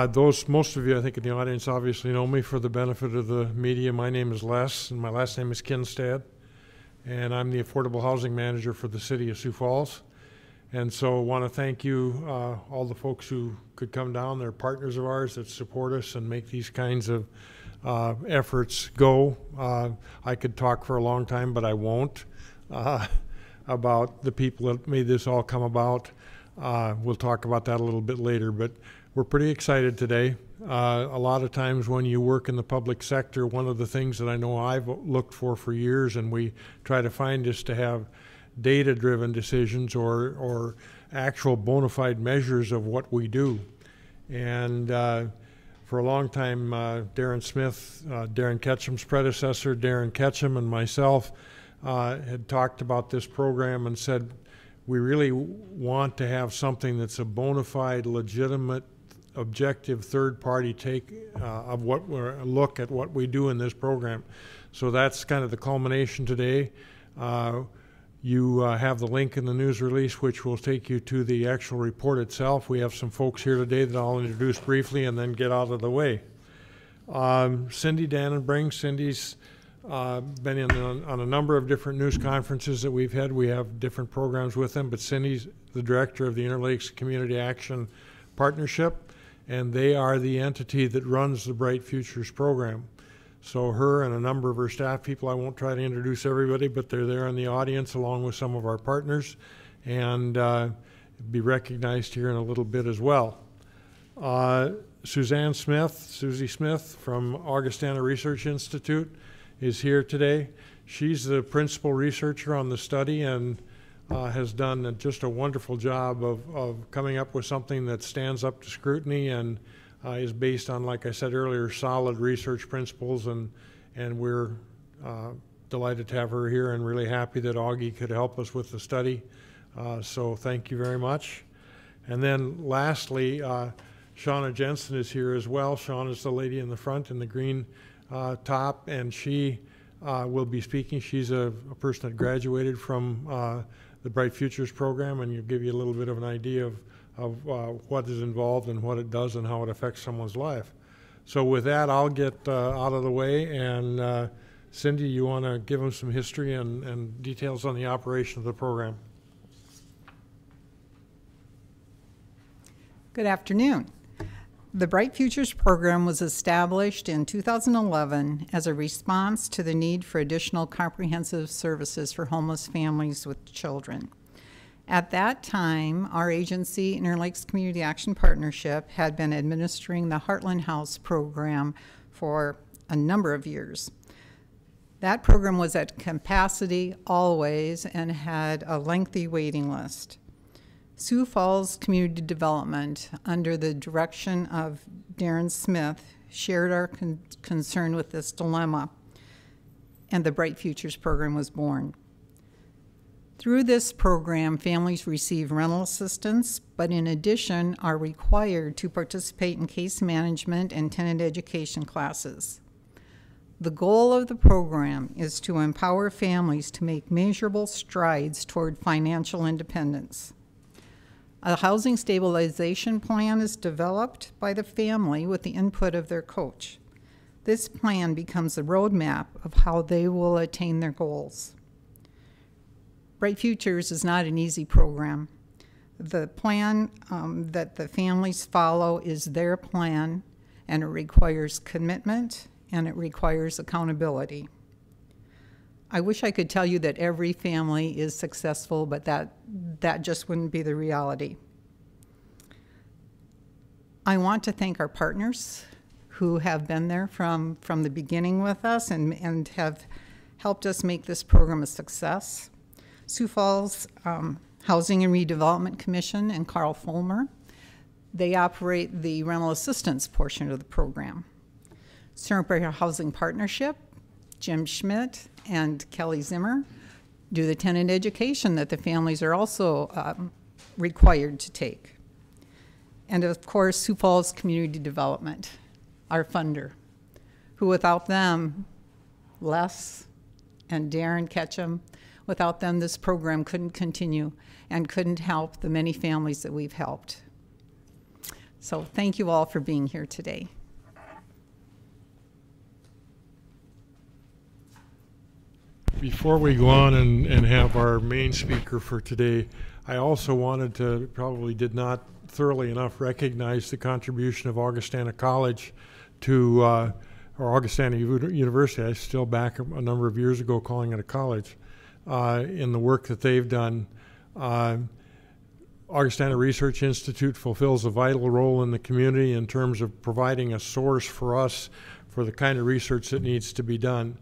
Uh, those, most of you, I think, in the audience obviously know me for the benefit of the media. My name is Les, and my last name is Kinstad, and I'm the Affordable Housing Manager for the City of Sioux Falls. And so want to thank you, uh, all the folks who could come down. They're partners of ours that support us and make these kinds of uh, efforts go. Uh, I could talk for a long time, but I won't, uh, about the people that made this all come about. Uh, we'll talk about that a little bit later, but we're pretty excited today. Uh, a lot of times when you work in the public sector, one of the things that I know I've looked for for years and we try to find is to have data-driven decisions or, or actual bona fide measures of what we do. And uh, for a long time, uh, Darren Smith, uh, Darren Ketchum's predecessor, Darren Ketchum, and myself uh, had talked about this program and said we really want to have something that's a bona fide, legitimate objective third-party take uh, of what we're look at what we do in this program. So that's kind of the culmination today. Uh, you uh, have the link in the news release, which will take you to the actual report itself. We have some folks here today that I'll introduce briefly and then get out of the way. Um, Cindy Dannenbrink. Cindy's uh, been in on, a number of different news conferences that we've had. We have different programs with them, but Cindy's the director of the Interlakes Community Action Partnership and they are the entity that runs the Bright Futures program. So her and a number of her staff people, I won't try to introduce everybody, but they're there in the audience along with some of our partners and uh, be recognized here in a little bit as well. Uh, Suzanne Smith, Susie Smith from Augustana Research Institute is here today. She's the principal researcher on the study and uh, has done just a wonderful job of, of coming up with something that stands up to scrutiny and uh, is based on, like I said earlier, solid research principles. And, and we're uh, delighted to have her here and really happy that Augie could help us with the study. Uh, so thank you very much. And then lastly, uh, Shauna Jensen is here as well. Shauna is the lady in the front in the green uh, top, and she will be speaking. She's a, a, person that graduated from the Bright Futures program and you give you a little bit of an idea of, of uh, what is involved and what it does and how it affects someone's life. So with that, I'll get uh, out of the way and uh, Cindy, you want to give them some history and, and details on the operation of the program? Good afternoon. The Bright Futures program was established in 2011 as a response to the need for additional comprehensive services for homeless families with children. At that time, our agency, Interlakes Community Action Partnership, had been administering the Heartland House program for a number of years. That program was at capacity always and had a lengthy waiting list. Sioux Falls Community Development, under the direction of Darren Smith, shared our con concern with this dilemma, and the Bright Futures program was born. Through this program, families receive rental assistance, but in addition are required to participate in case management and tenant education classes. The goal of the program is to empower families to make measurable strides toward financial independence. A housing stabilization plan is developed by the family with the input of their coach. This plan becomes a roadmap of how they will attain their goals. Bright Futures is not an easy program. The plan um, that the families follow is their plan, and it requires commitment and it requires accountability. I wish I could tell you that every family is successful, but that, that just wouldn't be the reality. I want to thank our partners who have been there from, from the beginning with us and, and have helped us make this program a success. Sioux Falls um, Housing and Redevelopment Commission and Carl Fulmer. They operate the rental assistance portion of the program. Center Housing Partnership, Jim Schmidt and Kelly Zimmer do the tenant education that the families are also um, required to take. And of course, Sioux Falls Community Development, our funder, who without them, Les and Darren Ketchum, without them this program couldn't continue and couldn't help the many families that we've helped. So thank you all for being here today. Before we go on and, and have our main speaker for today, I also wanted to, probably did not thoroughly enough recognize the contribution of Augustana College to, uh, or Augustana University, I still back a a number of years ago calling it a college, uh, in the work that they've done. Uh, Augustana Research Institute fulfills a vital role in the community in terms of providing a source for us for the kind of research that needs to be done.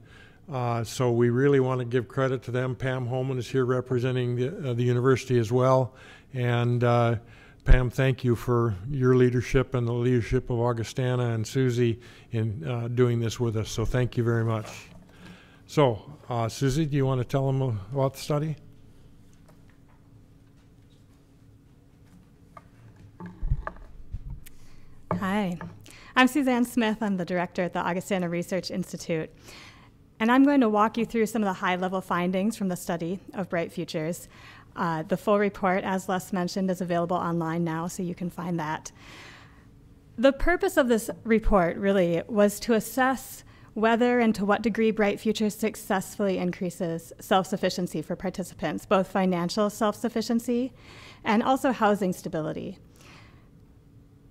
Uh, so we really want to give credit to them. Pam Holman is here representing the, uh, the university as well. And uh, Pam, thank you for your leadership and the leadership of Augustana and Susie in uh, doing this with us. So thank you very much. So, uh, Susie, do you want to tell them about the study? Hi, I'm Suzanne Smith. I'm the director at the Augustana Research Institute. And I'm going to walk you through some of the high level findings from the study of Bright Futures. Uh, the full report, as Les mentioned, is available online now, so you can find that. The purpose of this report really was to assess whether and to what degree Bright Futures successfully increases self sufficiency for participants, both financial self sufficiency and also housing stability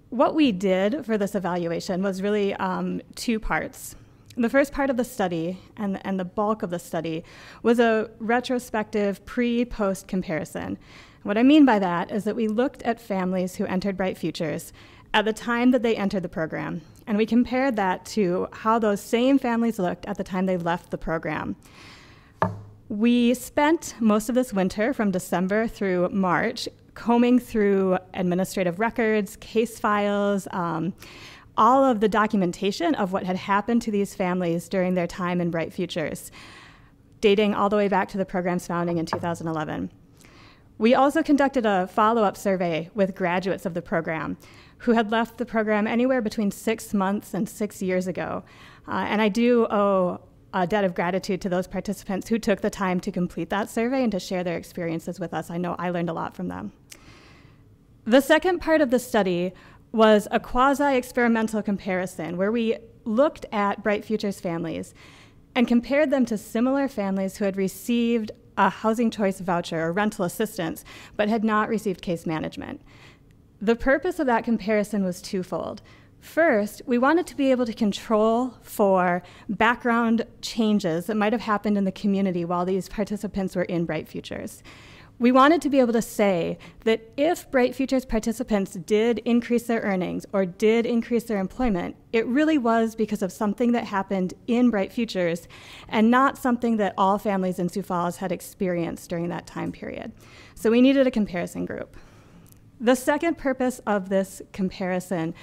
what we did for this evaluation was really um, two parts. The first part of the study and, and the bulk of the study was a retrospective pre post comparison. What I mean by that is that we looked at families who entered Bright Futures at the time that they entered the program, and we compared that to how those same families looked at the time they left the program. We spent most of this winter, from December through March, combing through administrative records, case files, um, all of the documentation of what had happened to these families during their time in Bright Futures, dating all the way back to the program's founding in 2011. We also conducted a follow up survey with graduates of the program who had left the program anywhere between six months and six years ago. Uh, and I do owe a debt of gratitude to those participants who took the time to complete that survey and to share their experiences with us. I know I learned a lot from them. The second part of the study was a quasi experimental comparison where we looked at Bright Futures families and compared them to similar families who had received a housing choice voucher or rental assistance but had not received case management. The purpose of that comparison was twofold. First, we wanted to be able to control for background changes that might have happened in the community while these participants were in Bright Futures. We wanted to be able to say that if Bright Futures participants did increase their earnings or did increase their employment, it really was because of something that happened in Bright Futures and not something that all families in Sioux Falls had experienced during that time period. So we needed a comparison group. The second purpose of this comparison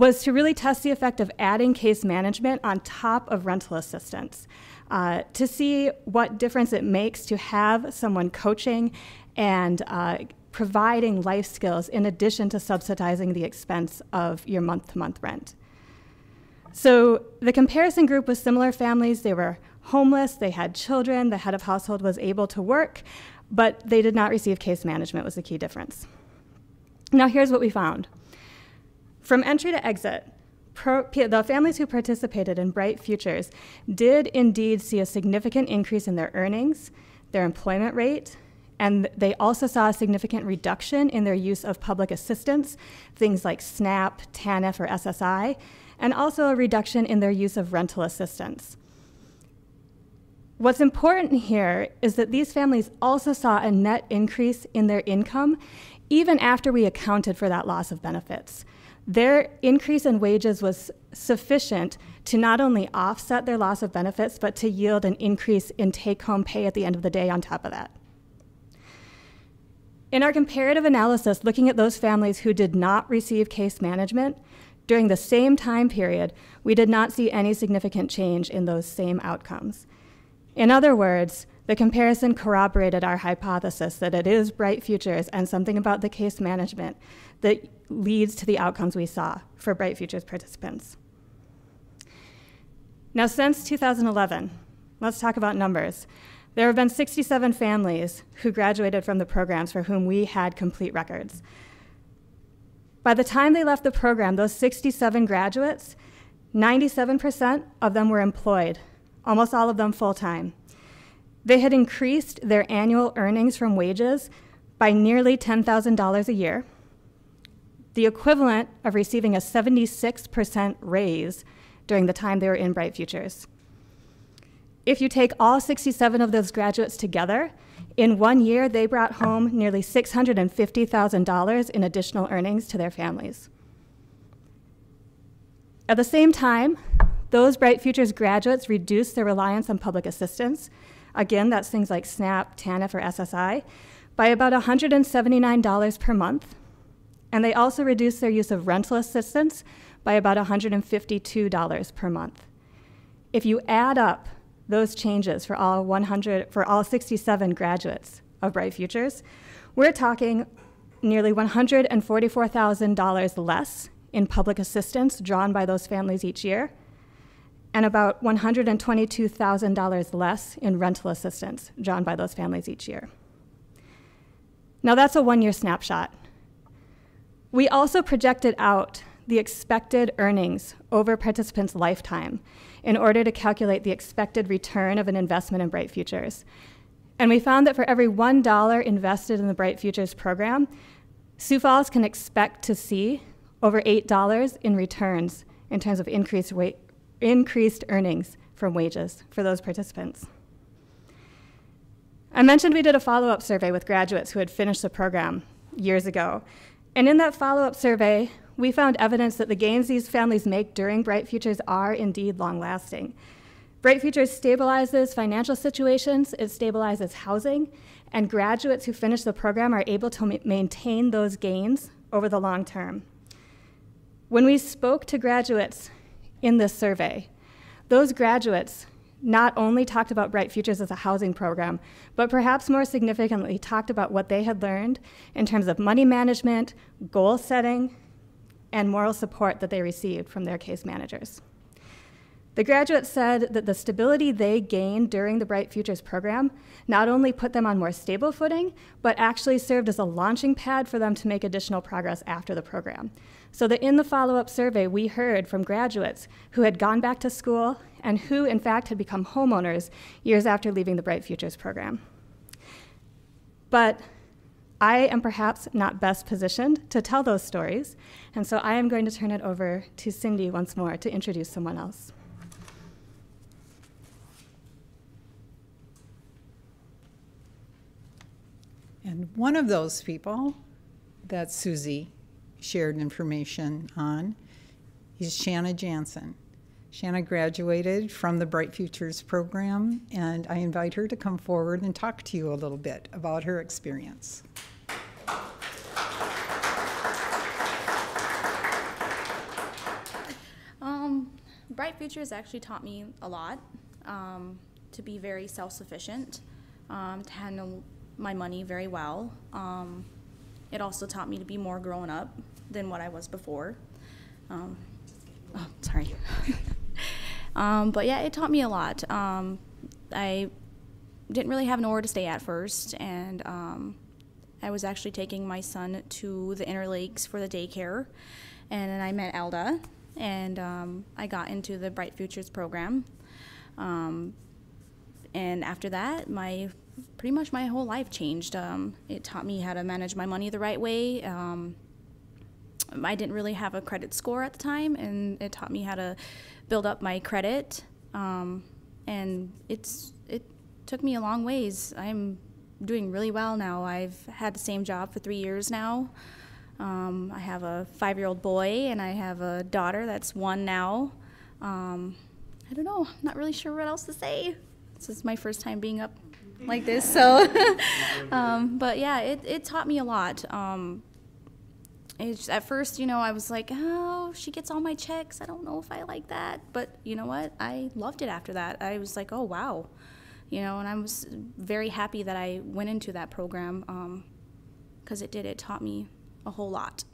was to really test the effect of adding case management on top of rental assistance uh, to see what difference it makes to have someone coaching and uh, providing life skills in addition to subsidizing the expense of your month to month rent. So the comparison group was similar families. They were homeless, they had children, the head of household was able to work, but they did not receive case management, was the key difference. Now, here's what we found. From entry to exit, pro, the families who participated in Bright Futures did indeed see a significant increase in their earnings, their employment rate, and they also saw a significant reduction in their use of public assistance, things like SNAP, TANF, or SSI, and also a reduction in their use of rental assistance. What's important here is that these families also saw a net increase in their income even after we accounted for that loss of benefits their increase in wages was sufficient to not only offset their loss of benefits, but to yield an increase in take home pay at the end of the day on top of that. In our comparative analysis, looking at those families who did not receive case management, during the same time period, we did not see any significant change in those same outcomes. In other words, the comparison corroborated our hypothesis that it is bright futures and something about the case management that leads to the outcomes we saw for Bright Futures participants. Now, since 2011, let's talk about numbers. There have been 67 families who graduated from the programs for whom we had complete records. By the time they left the program, those 67 graduates, 97% of them were employed, almost all of them full time. They had increased their annual earnings from wages by nearly $10,000 a year, the equivalent of receiving a 76% raise during the time they were in Bright Futures. If you take all 67 of those graduates together, in one year they brought home nearly $650,000 in additional earnings to their families. At the same time, those Bright Futures graduates reduced their reliance on public assistance. Again, that's things like SNAP, TANF, or SSI, by about $179 per month. And they also reduced their use of rental assistance by about $152 per month. If you add up those changes for all 100 for all 67 graduates of Bright Futures, we're talking nearly $144,000 less in public assistance drawn by those families each year, and about $122,000 less in rental assistance drawn by those families each year. Now, that's a one year snapshot. We also projected out the expected earnings over participants' lifetime in order to calculate the expected return of an investment in Bright Futures. And we found that for every $1 invested in the Bright Futures program, Sioux Falls can expect to see over $8 in returns in terms of increased, wa- increased earnings from wages for those participants. I mentioned we did a follow up survey with graduates who had finished the program years ago. And in that follow up survey, we found evidence that the gains these families make during Bright Futures are indeed long lasting. Bright Futures stabilizes financial situations, it stabilizes housing, and graduates who finish the program are able to ma- maintain those gains over the long term. When we spoke to graduates in this survey, those graduates not only talked about Bright Futures as a housing program, but perhaps more significantly talked about what they had learned in terms of money management, goal setting, and moral support that they received from their case managers. The graduates said that the stability they gained during the Bright Futures program not only put them on more stable footing, but actually served as a launching pad for them to make additional progress after the program. So that in the follow up survey, we heard from graduates who had gone back to school and who, in fact, had become homeowners years after leaving the Bright Futures program. But I am perhaps not best positioned to tell those stories, and so I am going to turn it over to Cindy once more to introduce someone else. And one of those people that Susie shared information on is Shanna Jansen. Shanna graduated from the Bright Futures program, and I invite her to come forward and talk to you a little bit about her experience. Um, Bright Futures actually taught me a lot um, to be very self sufficient, um, to handle my money very well. Um, it also taught me to be more grown up than what I was before. Um, oh, sorry. um, but yeah, it taught me a lot. Um, I didn't really have nowhere to stay at first, and um, I was actually taking my son to the Interlakes for the daycare, and then I met Elda, and um, I got into the Bright Futures program. Um, and after that, my pretty much my whole life changed. Um, it taught me how to manage my money the right way. Um, I didn't really have a credit score at the time, and it taught me how to build up my credit. Um, and it's it took me a long ways. I'm doing really well now. I've had the same job for three years now. Um, I have a five-year-old boy, and I have a daughter that's one now. Um, I don't know. Not really sure what else to say. This is my first time being up like this, so. um, but yeah, it, it taught me a lot. Um, at first, you know, I was like, oh, she gets all my checks. I don't know if I like that. But you know what? I loved it after that. I was like, oh, wow. You know, and I was very happy that I went into that program because it did. It taught me a whole lot.